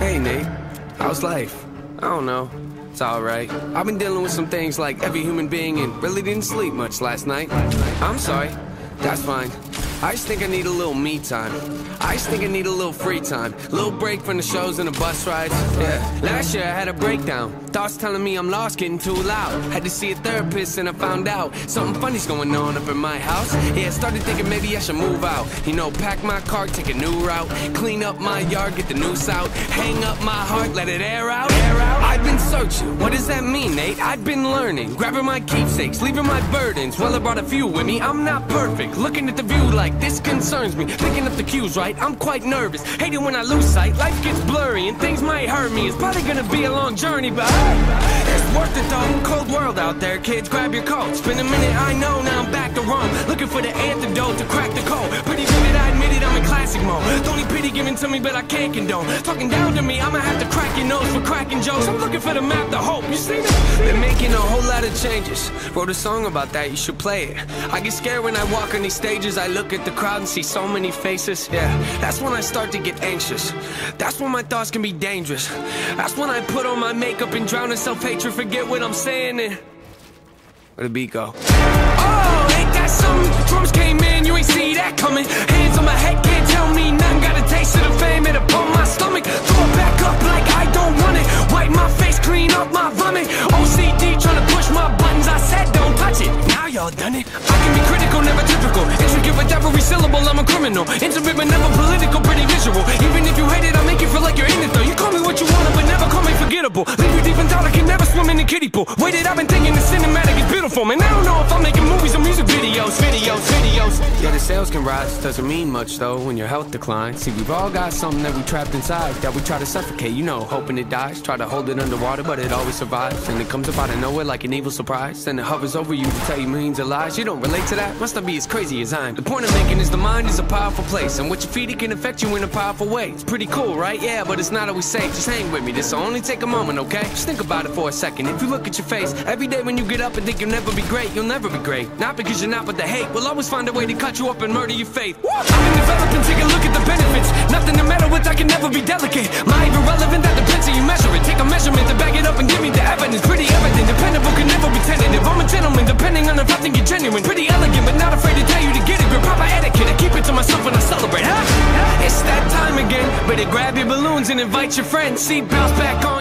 Nate. How's life? I don't know. It's alright. I've been dealing with some things like every human being and really didn't sleep much last night. I'm sorry. That's fine. I just think I need a little me time. I just think I need a little free time. Little break from the shows and the bus rides. Yeah. Last year I had a breakdown. Thoughts telling me I'm lost, getting too loud. Had to see a therapist and I found out something funny's going on up in my house. Yeah, started thinking maybe I should move out. You know, pack my car, take a new route. Clean up my yard, get the noose out. Hang up my heart, let it air out. Air out. I've been searching. What does that mean, Nate? I've been learning. Grabbing my keepsakes, leaving my burdens. Well, I brought a few with me. I'm not perfect. Looking at the view like this concerns me. Picking up the cues right. I'm quite nervous. Hate it when I lose sight. Life gets blurry and things might hurt me. It's probably gonna be a long journey, but it's worth it though. Cold world out there, kids. Grab your coats. Been a minute, I know. Now I'm back to Rome. Looking for the antidote to crack the code. Pretty pity given to me, but I can't condone. Talking down to me, I'ma have to crack your nose for cracking jokes. I'm looking for the map to hope. You see that? Been making a whole lot of changes. Wrote a song about that. You should play it. I get scared when I walk on these stages. I look at the crowd and see so many faces. Yeah, that's when I start to get anxious. That's when my thoughts can be dangerous. That's when I put on my makeup and drown in self-hatred. Forget what I'm saying and where the beat go? Oh, ain't that something? Drums came in, you ain't see that coming. A criminal. Intimate but never political, pretty visual. Even if you hate it, I make you feel like you're in it though. You call me what you want, but never call me forgettable. Leave you deep in thought, I can never swim in the kiddie pool. Waited, I've been thinking the cinematic is beautiful, man. I don't know if I'm making movies or music videos, videos, Yeah, the sales can rise, doesn't mean much though when your health declines. See, we've all got something that we trapped inside that we try to suffocate, you know, hoping it dies. Try to hold it underwater, but it always survives. And it comes up out of nowhere like an evil surprise. Then it hovers over you to tell you millions of lies. You don't relate to that? Must not be as crazy as I'm. The point I'm making is the mind is a powerful place, and what you feed it can affect you in a powerful way. It's pretty cool, right? Yeah, but it's not always safe. Just hang with me. This'll only take a moment, okay? Just think about it for a second. If you look at your face every day when you get up and think you'll never be great, you'll never be great. Not because you're not, but the hate will always find a way to cut you up and murder your faith. I've been developing, take a look at the benefits. Nothing to meddle with, I can never be delicate. My even relevant, that depends how you measure it. Take a measurement to back it up and give me the evidence. Pretty evident, dependable, can never be tentative. I'm a gentleman, depending on if I think you're genuine. Pretty elegant, but not afraid to tell you to get it. Grip proper etiquette, I keep it to myself when I celebrate. Huh? It's that time again. Better grab your balloons and invite your friends. See, bounce back on